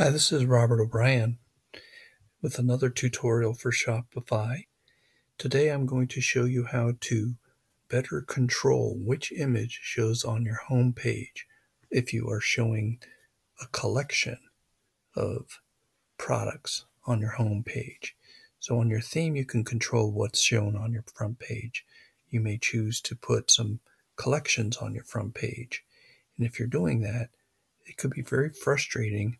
Hi, this is Robert O'Brien with another tutorial for Shopify. Today I'm going to show you how to better control which image shows on your home page if you are showing a collection of products on your home page. So on your theme you can control what's shown on your front page. You may choose to put some collections on your front page. And if you're doing that, it could be very frustrating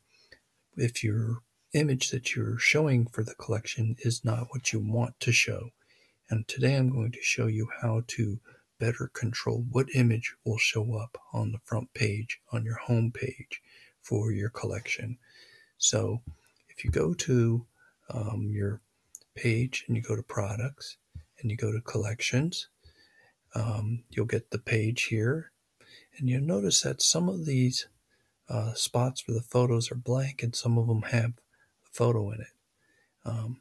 if your image that you're showing for the collection is not what you want to show. And today I'm going to show you how to better control what image will show up on the front page on your home page for your collection. So if you go to um, your page and you go to products and you go to collections, um, you'll get the page here. And you'll notice that some of these uh, spots for the photos are blank and some of them have a photo in it. Um,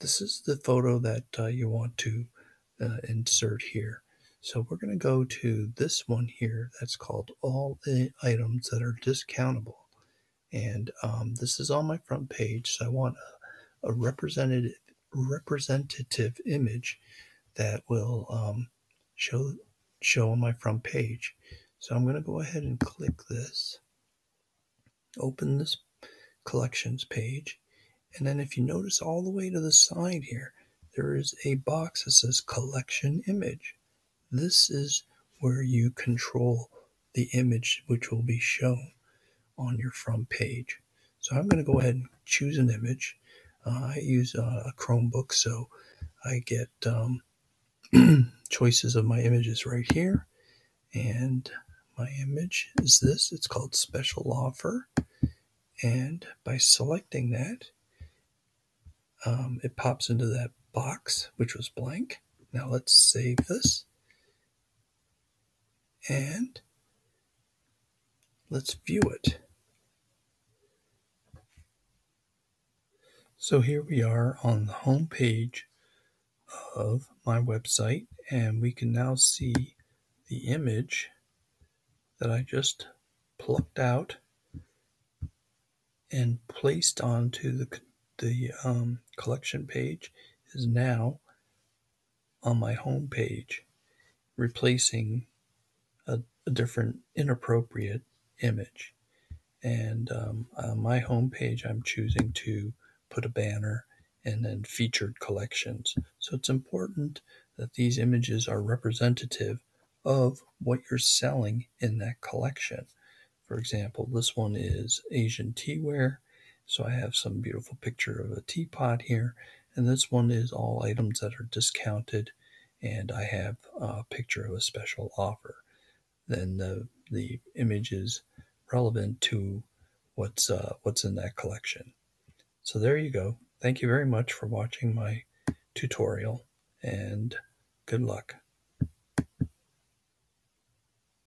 this is the photo that uh, you want to uh, insert here. So we're going to go to this one here that's called all the items that are discountable. And um, this is on my front page. So I want a, a representative representative image that will um, show show on my front page. So I'm going to go ahead and click this open this collections page. And then if you notice all the way to the side here, there is a box that says collection image. This is where you control the image which will be shown on your front page. So I'm going to go ahead and choose an image. Uh, I use uh, a Chromebook, so I get um, choices of my images right here. And my image is this. It's called Special Offer. And by selecting that, um, it pops into that box, which was blank. Now let's save this. And let's view it. So here we are on the home page of my website, and we can now see the image that I just plucked out and placed onto the, the um, collection page is now on my home page, replacing a, a different inappropriate image. And um, on my home page, I'm choosing to put a banner and then featured collections. So it's important that these images are representative of what you're selling in that collection. For example, this one is Asian teaware. So I have some beautiful picture of a teapot here. And this one is all items that are discounted. And I have a picture of a special offer. Then the, the image is relevant to what's, uh, what's in that collection. So there you go. Thank you very much for watching my tutorial and good luck.